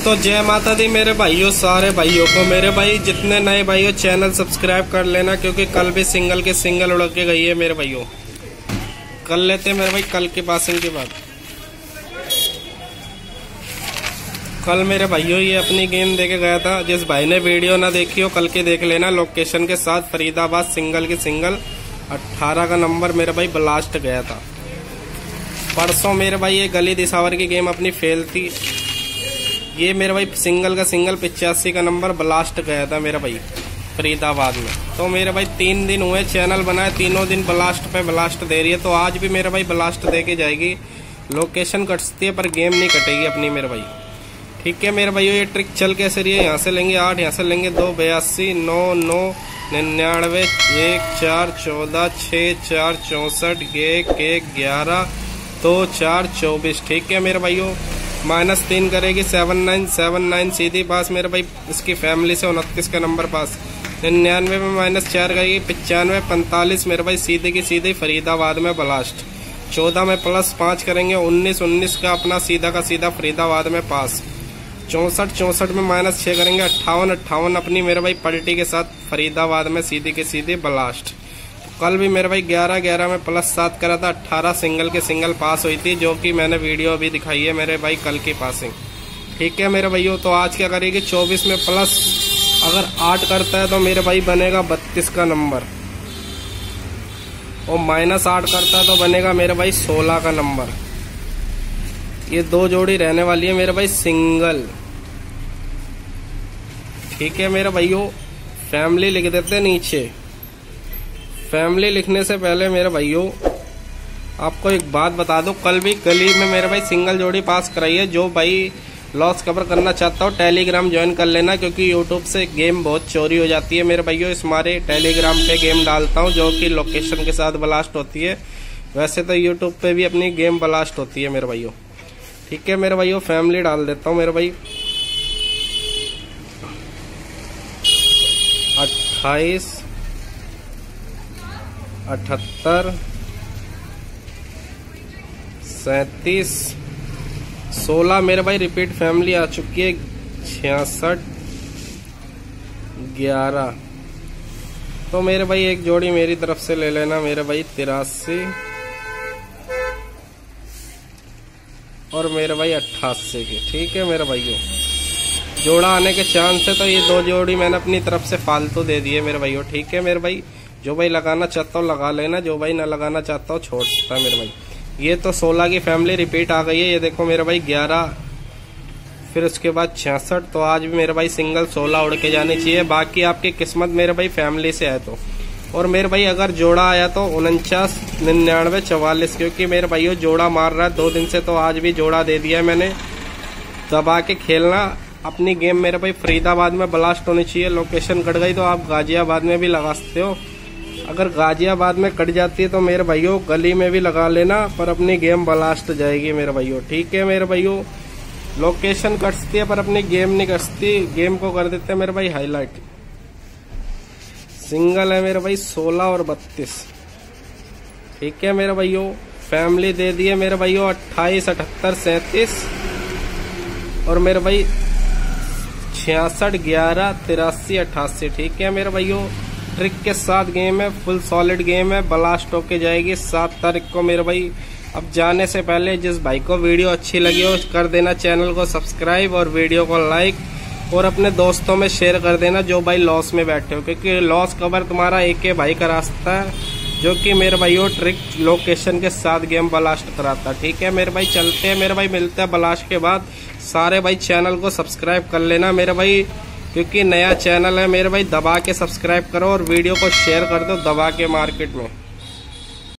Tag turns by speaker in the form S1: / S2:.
S1: दोस्तों जय माता दी मेरे भाइयों, सारे भाइयों को। मेरे भाई, जितने नए भाइयों चैनल सब्सक्राइब कर लेना, क्योंकि कल भी सिंगल के सिंगल उड़ के गई है मेरे भाइयों। कर लेते हैं मेरे भाई, कल के पासिंग के बाद कल मेरे भाइयों, ये अपनी गेम देके गया था। जिस भाई ने वीडियो ना देखी हो, कल के देख लेना। लोकेशन के साथ फरीदाबाद सिंगल के सिंगल 18 का नंबर मेरे भाई ब्लास्ट गया था। परसों मेरे भाई, ये गली दिसावर की गेम अपनी फेल थी। ये मेरा भाई सिंगल का सिंगल पिचासी का नंबर ब्लास्ट गया था मेरा भाई, फरीदाबाद में। तो मेरे भाई तीन दिन हुए, चैनल बनाए, तीनों दिन ब्लास्ट पे ब्लास्ट दे रही है तो आज भी मेरा भाई ब्लास्ट दे के जाएगी। लोकेशन कटती है, पर गेम नहीं कटेगी अपनी मेरे भाई। ठीक है मेरे भाई ये ट्रिक चल कैसे रही है? यहाँ से लेंगे आठ, यहाँ से लेंगे दो, बयासी, नौ नौ, निन्यानवे, एक, चार, चौदह छः चार, चौंसठ, एक एक, ग्यारह, दो, चार, चौबीस। ठीक है मेरे भाइयों माइनस तीन करेगी, सेवन नाइन सेवन नाइन, सीधी पास मेरे भाई, इसकी फैमिली से उनतीस का नंबर पास। निन्यानवे में माइनस चार करेगी पचानवे पैंतालीस, मेरे भाई, सीधे की सीधे फरीदाबाद में ब्लास्ट। चौदह में प्लस पाँच करेंगे, उन्नीस उन्नीस का अपना सीधा का सीधा फरीदाबाद में पास। चौंसठ चौंसठ में माइनस छः करेंगे, अट्ठावन अट्ठावन अपनी मेरे भाई, पलटी के साथ फरीदाबाद में सीधे के सीधे ब्लास्ट। कल भी मेरे भाई ग्यारह ग्यारह में प्लस सात करा था। अट्ठारह सिंगल के सिंगल पास हुई थी, जो कि मैंने वीडियो अभी दिखाई है मेरे भाई कल की पासिंग ठीक है मेरे भाइयों तो आज क्या करेगी? चौबीस में प्लस अगर आठ करता है तो मेरे भाई बनेगा बत्तीस का नंबर और माइनस आठ करता है तो बनेगा मेरे भाई सोलह का नंबर ये दो जोड़ी रहने वाली है मेरे भाई सिंगल ठीक है मेरे भाइयों फैमिली लिख देते नीचे। फैमिली लिखने से पहले मेरे भाइयों, आपको एक बात बता दो, कल भी गली में मेरे भाई सिंगल जोड़ी पास कराई है, जो भाई लॉस कवर करना चाहता हो टेलीग्राम ज्वाइन कर लेना, क्योंकि यूट्यूब से गेम बहुत चोरी हो जाती है। मेरे भाइयों, इस मारे टेलीग्राम पे गेम डालता हूँ, जो कि लोकेशन के साथ ब्लास्ट होती है। वैसे तो यूट्यूब पे भी अपनी गेम ब्लास्ट होती है मेरे भाइयों। ठीक है, मेरे भाइयों फैमिली डाल देता हूँ मेरे भाई। अट्ठाईस अठहत्तर, सैतीस, सोलह। मेरे भाई रिपीट फैमिली आ चुकी है। छियासठ, ग्यारह। तो मेरे भाई, एक जोड़ी मेरी तरफ़ से ले लेना। मेरे भाई, तिरासी। और मेरे भाई, अट्ठासी की। ठीक है मेरे भाइयों। जोड़ा आने के चांस है तो ये दो जोड़ी मैंने अपनी तरफ़ से फालतू दे दिए मेरे भाइयों। ठीक है मेरे भाई। जो भाई लगाना चाहता हो, लगा लेना, जो भाई ना लगाना चाहता हो, छोड़ सकता है मेरे भाई। ये तो सोलह की फैमिली रिपीट आ गई है, ये देखो मेरे भाई ग्यारह, फिर उसके बाद छियासठ तो आज भी मेरे भाई सिंगल सोलह उड़ के जानी चाहिए। बाकी आपकी किस्मत मेरे भाई फैमिली से आए तो। और मेरे भाई अगर जोड़ा आया तो उनचास, निन्यानवे, चवालीस, क्योंकि मेरे भाई भाइयों जोड़ा मार रहा है। दो दिन से तो आज भी जोड़ा दे दिया है मैंने। दबा के खेलना, अपनी गेम मेरे भाई फरीदाबाद में ब्लास्ट होनी चाहिए। लोकेशन कट गई तो आप गाजियाबाद में भी लगा सकते हो। अगर गाजियाबाद में कट जाती है तो मेरे भाइयों, गली में भी लगा लेना, पर अपनी गेम ब्लास्ट जाएगी मेरे भाइयों। ठीक है मेरे भाइयों? लोकेशन कटती है, पर अपनी गेम नहीं कटती। गेम को कर देते हैं मेरे भाई हाईलाइट सिंगल है मेरे भाई, सोलह और बत्तीस। ठीक है मेरे भाइयों? फैमिली दे दिए मेरे भाइयों, अट्ठाईस, अठहत्तर, सैतीस। और मेरे भाई छियासठ, ग्यारह, तिरासी अट्ठासी ठीक है मेरे भाइयों? ट्रिक के साथ गेम है फुल सॉलिड गेम है ब्लास्ट होके जाएगी। सात तारीख को मेरे भाई, अब जाने से पहले जिस भाई को वीडियो अच्छी लगी हो, कर देना चैनल को सब्सक्राइब और वीडियो को लाइक और अपने दोस्तों में शेयर कर देना जो भाई लॉस में बैठे हो। क्योंकि लॉस कवर तुम्हारा एक के भाई का रास्ता है, जो कि मेरे भाई वो ट्रिक लोकेशन के साथ गेम ब्लास्ट कराता। ठीक है, मेरे भाई चलते हैं, मेरे भाई मिलते हैं ब्लास्ट के बाद। सारे भाई चैनल को सब्सक्राइब कर लेना। मेरे भाई क्योंकि नया चैनल है, मेरे भाई, दबा के सब्सक्राइब करो और वीडियो को शेयर कर दो दबा के मार्केट में।